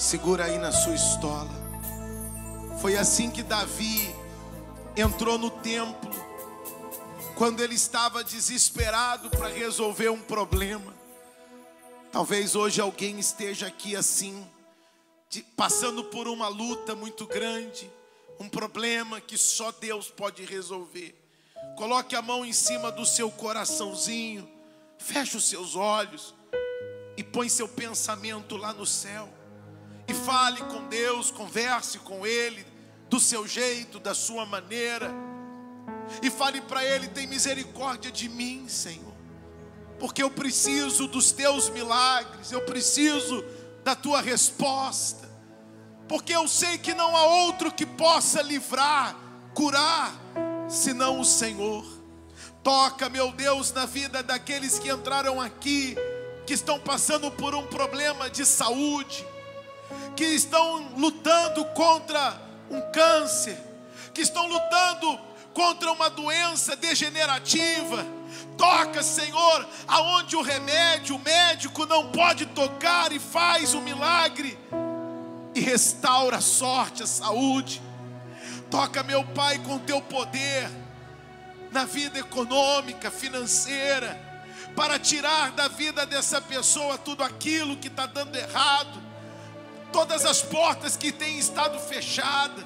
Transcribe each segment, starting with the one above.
Segura aí na sua estola. Foi assim que Davi entrou no templo, quando ele estava desesperado para resolver um problema. Talvez hoje alguém esteja aqui assim, passando por uma luta muito grande, um problema que só Deus pode resolver. Coloque a mão em cima do seu coraçãozinho, feche os seus olhos e põe seu pensamento lá no céu. E fale com Deus, converse com Ele, do seu jeito, da sua maneira. E fale para Ele: tem misericórdia de mim, Senhor, porque eu preciso dos teus milagres, eu preciso da tua resposta, porque eu sei que não há outro que possa livrar, curar, senão o Senhor. Toca, meu Deus, na vida daqueles que entraram aqui, que estão passando por um problema de saúde, que estão lutando contra um câncer, que estão lutando contra uma doença degenerativa. Toca, Senhor, aonde o remédio, o médico não pode tocar e faz o milagre e restaura a sorte, a saúde. Toca, meu Pai, com teu poder na vida econômica, financeira, para tirar da vida dessa pessoa tudo aquilo que está dando errado, todas as portas que têm estado fechadas.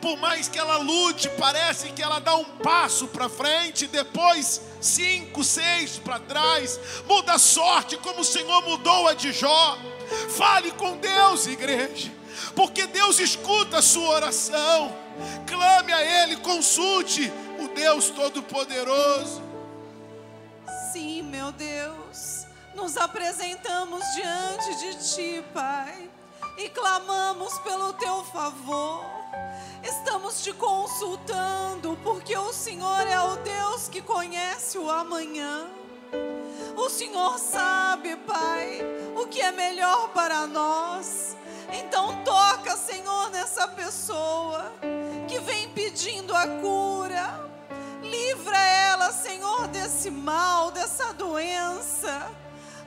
Por mais que ela lute, parece que ela dá um passo para frente, depois cinco, seis para trás. Muda a sorte, como o Senhor mudou a de Jó. Fale com Deus, igreja, porque Deus escuta a sua oração. Clame a Ele, consulte o Deus Todo-Poderoso. Sim, meu Deus, nos apresentamos diante de Ti, Pai, e clamamos pelo Teu favor. Estamos te consultando, porque o Senhor é o Deus que conhece o amanhã. O Senhor sabe, Pai, o que é melhor para nós. Então toca, Senhor, nessa pessoa que vem pedindo a cura. Livra ela, Senhor, desse mal, dessa doença,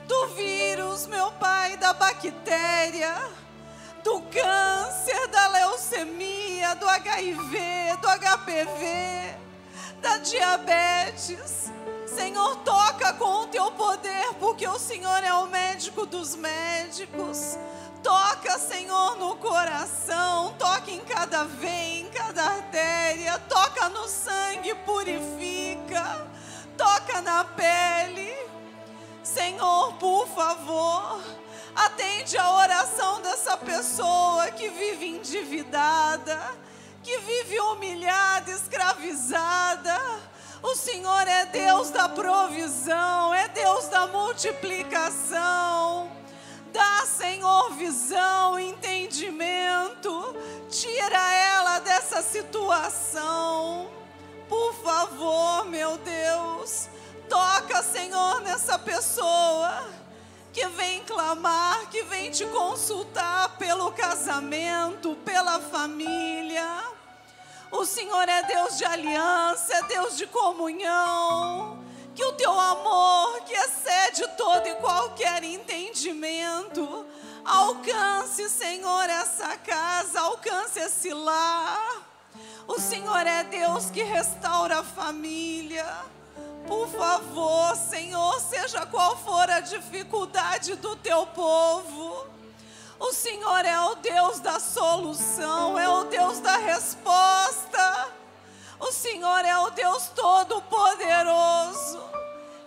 do vírus, meu Pai, da bactéria, do câncer, da leucemia, do HIV, do HPV, da diabetes. Senhor, toca com o teu poder, porque o Senhor é o médico dos médicos. Toca, Senhor, no coração, toca em cada veia, em cada artéria, toca no sangue, purifica, toca na pele. Senhor, por favor, atende a oração dessa pessoa que vive endividada, que vive humilhada, escravizada. O Senhor é Deus da provisão, é Deus da multiplicação. Dá, Senhor, visão, entendimento. Tira ela dessa situação. Por favor, meu Deus. Toca, Senhor, nessa pessoa que vem clamar, que vem te consultar pelo casamento, pela família. O Senhor é Deus de aliança, é Deus de comunhão que o teu amor, que excede todo e qualquer entendimento, alcance, Senhor, essa casa, alcance esse lar. O Senhor é Deus que restaura a família. Por favor, Senhor, seja qual for a dificuldade do teu povo, o Senhor é o Deus da solução, é o Deus da resposta. O Senhor é o Deus Todo-Poderoso.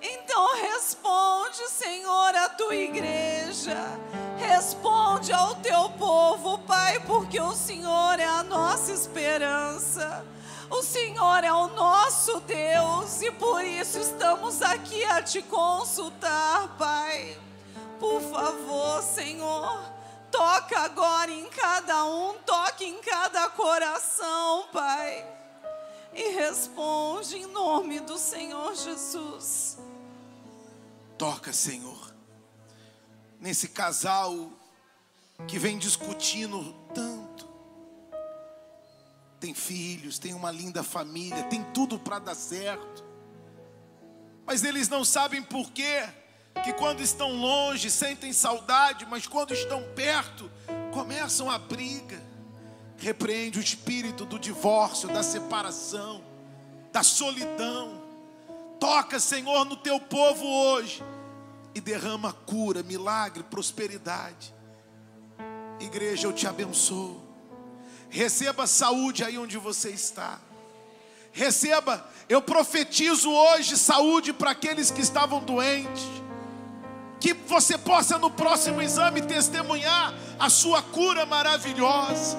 Então responde, Senhor, à tua igreja. Responde ao teu povo, Pai, porque o Senhor é a nossa esperança. O Senhor é o nosso Deus e por isso estamos aqui a te consultar, Pai. Por favor, Senhor, toca agora em cada um, toque em cada coração, Pai e responde em nome do Senhor Jesus. Toca, Senhor, nesse casal que vem discutindo tanto. Tem filhos, tem uma linda família, tem tudo para dar certo. Mas eles não sabem por quê, que quando estão longe sentem saudade, mas quando estão perto começam a briga. Repreende o espírito do divórcio, da separação, da solidão. Toca, Senhor, no teu povo hoje e derrama cura, milagre, prosperidade. Igreja, eu te abençoo. Receba saúde aí onde você está. Receba, eu profetizo hoje saúde para aqueles que estavam doentes. Que você possa no próximo exame testemunhar a sua cura maravilhosa.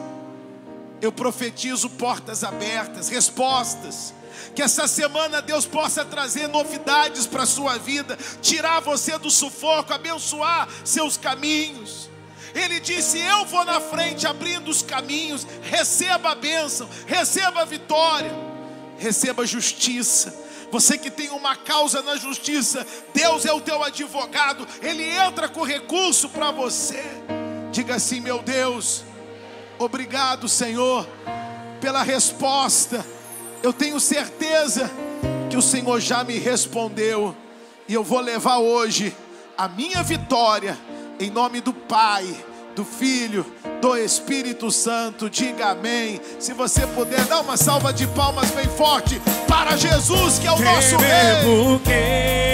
Eu profetizo portas abertas, respostas. Que essa semana Deus possa trazer novidades para a sua vida, tirar você do sufoco, abençoar seus caminhos. Ele disse: Eu vou na frente abrindo os caminhos. Receba a bênção, receba a vitória, receba a justiça. Você que tem uma causa na justiça, Deus é o teu advogado, Ele entra com recurso para você. Diga assim: Meu Deus, obrigado, Senhor, pela resposta. Eu tenho certeza que o Senhor já me respondeu, e eu vou levar hoje a minha vitória em nome do Pai, do Filho, do Espírito Santo, diga amém. Se você puder, dá uma salva de palmas bem forte para Jesus, que é o nosso Rei.